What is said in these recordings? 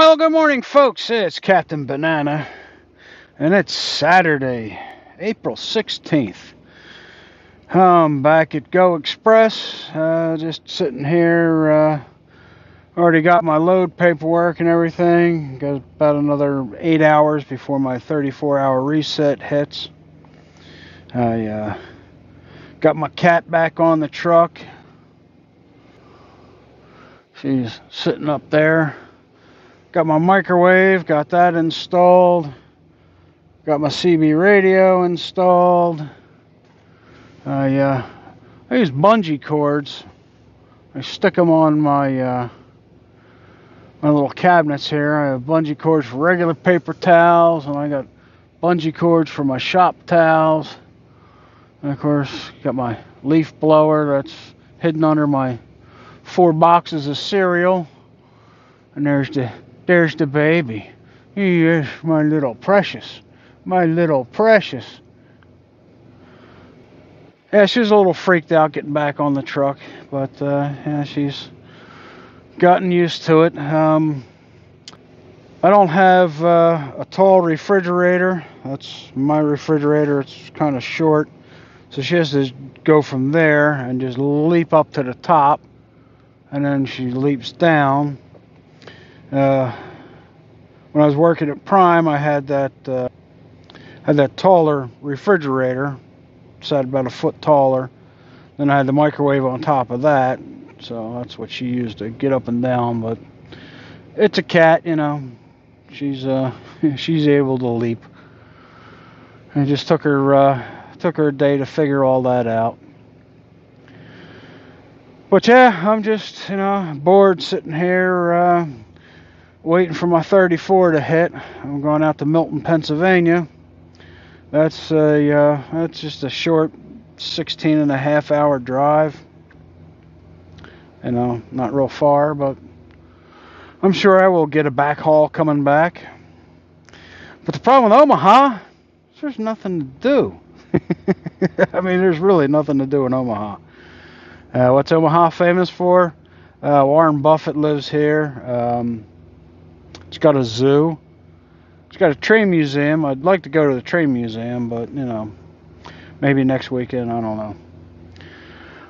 Well, good morning, folks. It's Captain Banana, and it's Saturday, April 16th. I'm back at Go Express, uh, just sitting here. Uh, already got my load paperwork and everything. Got about another eight hours before my 34 hour reset hits. I uh, got my cat back on the truck. She's sitting up there. Got my microwave, got that installed. Got my CB radio installed. I, uh, I use bungee cords. I stick them on my uh, my little cabinets here. I have bungee cords for regular paper towels, and I got bungee cords for my shop towels. And of course, got my leaf blower that's hidden under my four boxes of cereal. And there's the there's the baby. He is my little precious. My little precious. Yeah, she was a little freaked out getting back on the truck, but uh, yeah, she's gotten used to it. Um, I don't have uh, a tall refrigerator. That's my refrigerator. It's kind of short, so she has to go from there and just leap up to the top, and then she leaps down uh, when I was working at Prime, I had that uh, had that taller refrigerator, sat about a foot taller. Then I had the microwave on top of that, so that's what she used to get up and down. But it's a cat, you know. She's uh, she's able to leap. It just took her uh, took her a day to figure all that out. But yeah, I'm just you know bored sitting here. Uh, waiting for my 34 to hit. I'm going out to Milton, Pennsylvania. That's a uh, that's just a short 16 and a half hour drive. You know, not real far, but I'm sure I will get a back haul coming back. But the problem with Omaha is there's nothing to do. I mean, there's really nothing to do in Omaha. Uh, what's Omaha famous for? Uh, Warren Buffett lives here. Um, it's got a zoo. It's got a train museum. I'd like to go to the train museum, but you know, maybe next weekend. I don't know.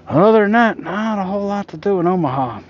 Other than that, not a whole lot to do in Omaha.